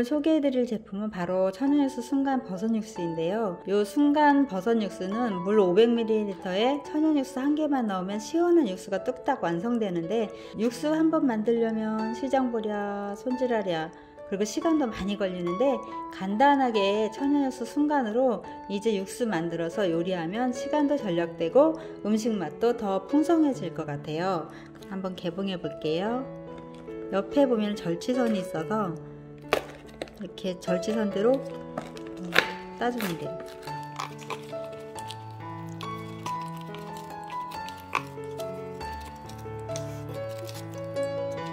오늘 소개해드릴 제품은 바로 천연육수 순간 버섯 육수인데요. 이 순간 버섯 육수는 물 500ml에 천연육수 한 개만 넣으면 시원한 육수가 뚝딱 완성되는데 육수 한 번 만들려면 시장 보랴 손질하랴 그리고 시간도 많이 걸리는데 간단하게 천연육수 순간으로 이제 육수 만들어서 요리하면 시간도 절약되고 음식 맛도 더 풍성해질 것 같아요. 한번 개봉해 볼게요. 옆에 보면 절취선이 있어서 이렇게 절취선대로 따주면 돼요.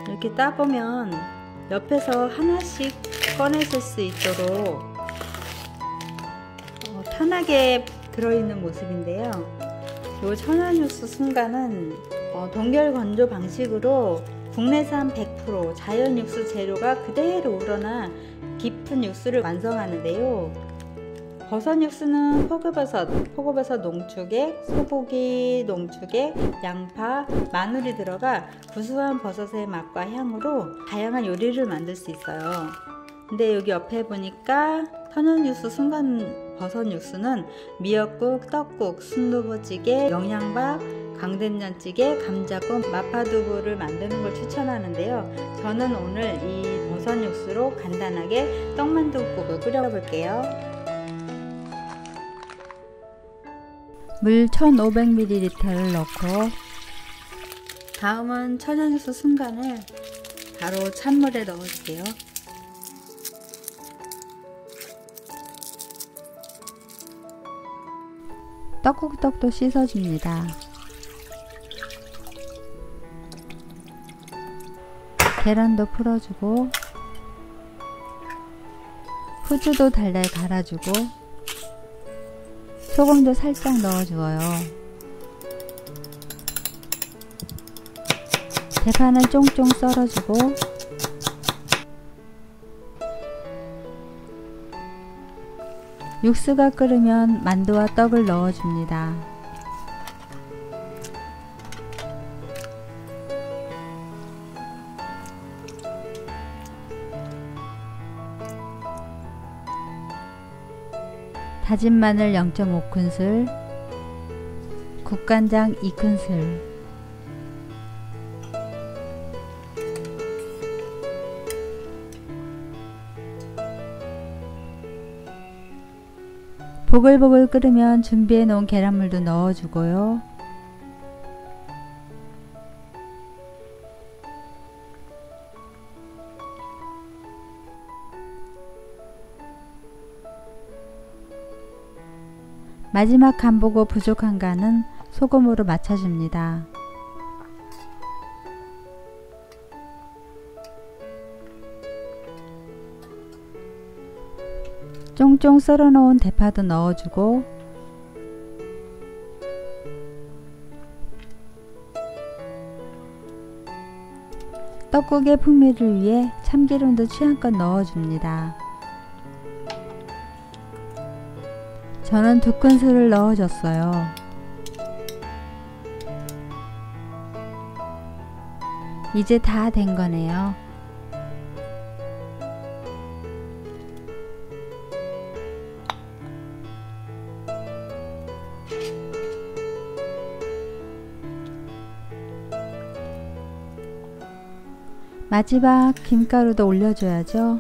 이렇게 따보면 옆에서 하나씩 꺼내실 수 있도록 어, 편하게 들어있는 모습인데요. 이 천연육수 순간은 어, 동결 건조 방식으로 국내산 100% 자연 육수 재료가 그대로 우러나 깊은 육수를 완성하는데요. 버섯 육수는 포그버섯, 포그버섯 농축액, 소고기 농축액, 양파, 마늘이 들어가 구수한 버섯의 맛과 향으로 다양한 요리를 만들 수 있어요. 근데 여기 옆에 보니까 천연 육수 순간 버섯 육수는 미역국, 떡국, 순두부찌개, 영양밥, 강된장찌개, 감자국, 마파두부를 만드는 걸 추천하는데요. 저는 오늘 이 버섯 육수로 간단하게 떡만둣국을 끓여볼게요. 물 1500ml를 넣고 다음은 천연육수 순간을 바로 찬물에 넣어줄게요. 떡국떡도 씻어줍니다. 계란도 풀어주고 후주도 달달 갈아주고 소금도 살짝 넣어주어요. 대파는 쫑쫑 썰어주고 육수가 끓으면 만두와 떡을 넣어줍니다. 다진 마늘 0.5큰술, 국간장 2큰술, 보글보글 끓으면 준비해 놓은 계란물도 넣어주고요. 마지막 간 보고 부족한 간은 소금으로 맞춰줍니다. 쫑쫑 썰어 놓은 대파도 넣어주고 떡국의 풍미를 위해 참기름도 취향껏 넣어줍니다. 저는 두 큰술을 넣어줬어요. 이제 다 된 거네요. 마지막 김가루도 올려줘야죠.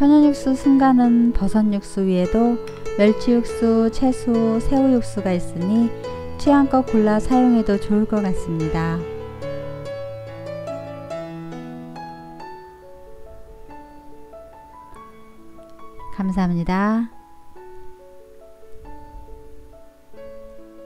천연육수 순간은 버섯육수 위에도 멸치육수, 채소, 새우육수가 있으니 취향껏 골라 사용해도 좋을 것 같습니다. 감사합니다.